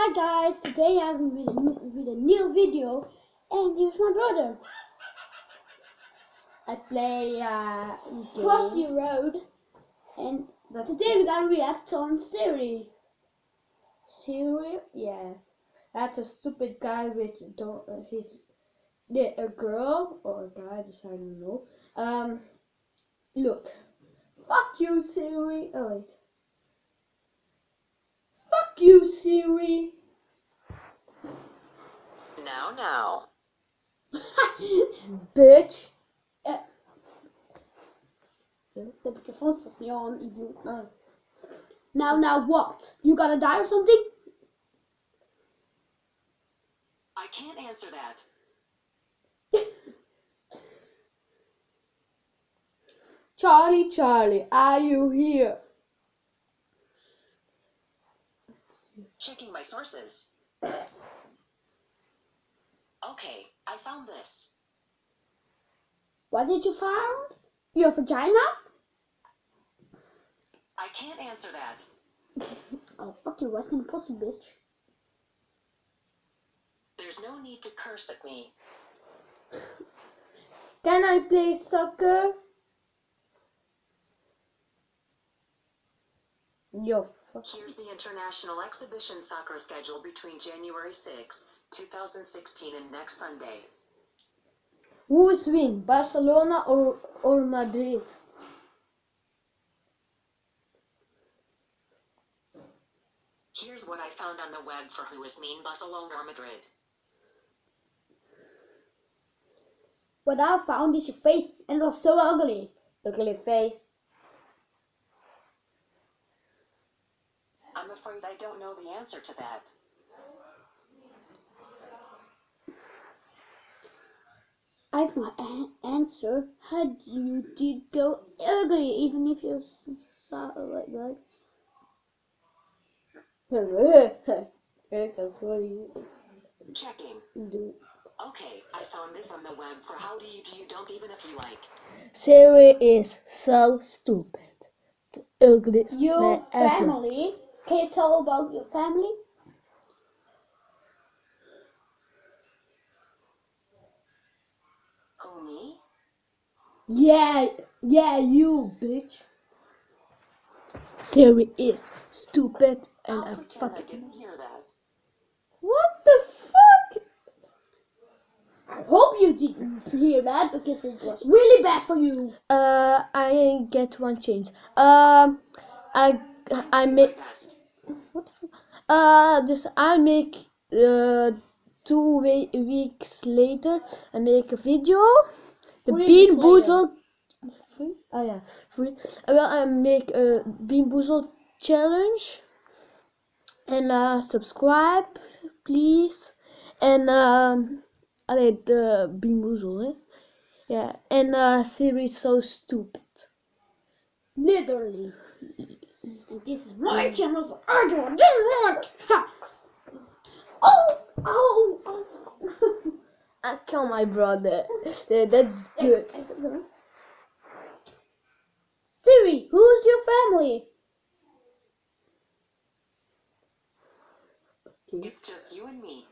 Hi guys, today I'm with, with a new video and here's my brother. I play uh, Crossy Road and That's today we gotta react on Siri. Siri. Yeah, that's a stupid guy with uh, his a girl or a guy. This I don't know. Um, look. Fuck you, Siri. Oh wait. You, Siri. Now, now. Bitch. The microphone's not idiot. Oh. Now, now what? You gotta die or something? I can't answer that. Charlie, Charlie, are you here? Checking my sources. Okay, I found this. What did you find? Your vagina? I can't answer that. Oh, fuck you, right in the pussy, bitch. There's no need to curse at me. Can I play soccer? Yo. Here's the international exhibition soccer schedule between January 6th, 2016 and next Sunday. Who is win, Barcelona or or Madrid? Here's what I found on the web for who is mean Barcelona or Madrid. What I found is your face and it was so ugly. Ugly face. I'm afraid I don't know the answer to that. I have my answer. How you did go ugly, even if you s- saw like that. Checking. Okay, I found this on the web for how do you do you don't even if you like. Siri is so stupid. The ugliest Your man ever. Can you tell about your family? Who me? Yeah, yeah, you bitch. Siri is stupid and I'll a pretend I fucking. didn't hear that. What the fuck? I hope you didn't hear that because it was really bad for you. Uh, I get one change. Um, I I Best. What the? Uh, this I make uh two we- weeks later. I make a video. The Three Bean Boozled. Free? Oh yeah, free. Uh, Well, I make a Bean Boozled challenge. And uh, subscribe, please. And um, allee, de Bean hè? Yeah, and uh, Siri is so stupid. Literally. And this is my mm. channel, so I do it. Ha. Oh, oh, oh. I kill my brother. That's good. Siri, who's your family? It's just you and me.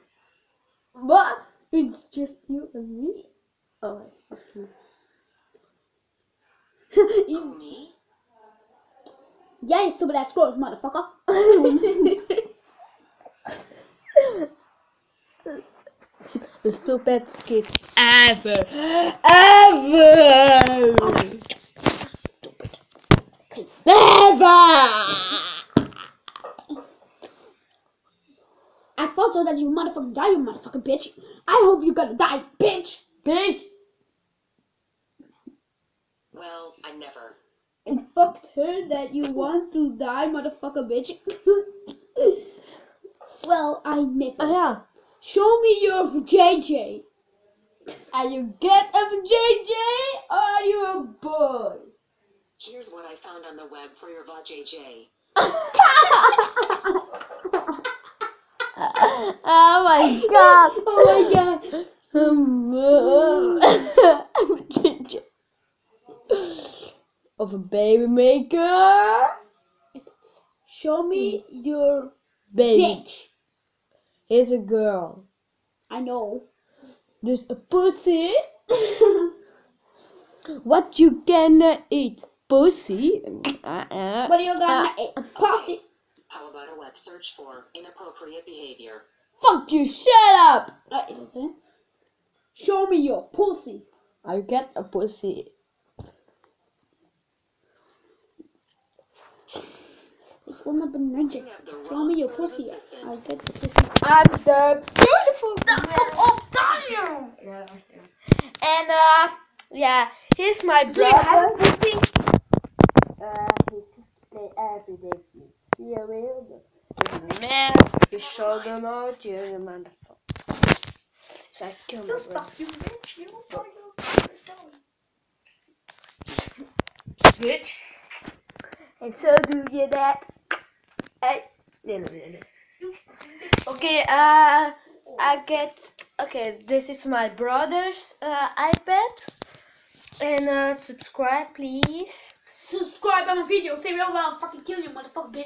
What? It's just you and me? Oh, fuck you. Who me? Yeah, you stupid ass gross motherfucker. the stupidest kid ever. Ever! Stupid. Never! I thought so that you motherfucking die, you motherfucking bitch. I hope you're gonna die, bitch. Bitch! Well, I never. I fucked her that you want to die, motherfucker, bitch. well, I never. Oh ja. Show me your JJ. Are you get a JJ or are you a boy? Here's what I found on the web for your JJ. oh my god! Oh my god. Um, uh, JJ. Of a baby maker. Show me your Baby. dick. He's a girl. I know. There's a pussy. what you gonna eat? Pussy. What are you gonna Uh, eat? Pussy. How about a web search for inappropriate behavior? Fuck you! Shut up. Uh, is it it? Show me your pussy. I get a pussy. Ik wil naar beneden. You Show me your pussy. I get the pussy. I'm the beautiful girl of Daniel. Yeah. And uh, yeah, here's my brother. Uh, he's the everyday please. Yeah, will. Man, you show them out, you're the motherfucker. So I kill my brother. you bitch. You Bitch. And so do you that. Okay, uh, I get. Okay, this is my brother's uh, iPad. And uh, subscribe, please. Subscribe on my video. Say real well. Fucking kill you, motherfucker, bitch.